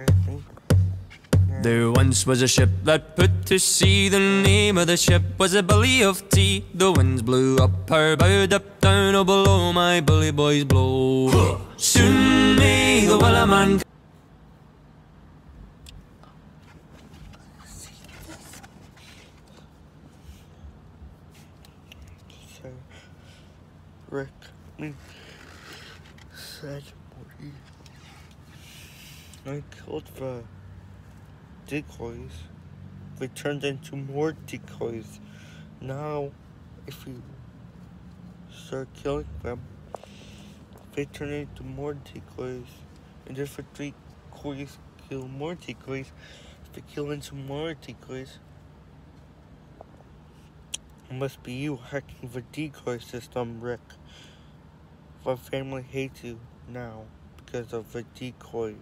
apparently. There once was a ship that put to sea. The name of the ship was a Billy of Tea. The winds blew up her bow, up down, oh below my bully boys blow. Soon may the Wellerman So, Rick, I mean, said I killed the decoys. They turned into more decoys. Now, if you start killing them, they turn into more decoys. And if the decoys kill more decoys, they kill into more decoys. It must be you hacking the decoy system, Rick. My family hates you now because of the decoy